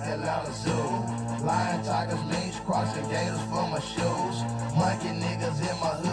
Atlanta Zoo. Lion, tigers, minks, crossing gators for my shoes. Monkey niggas in my hood,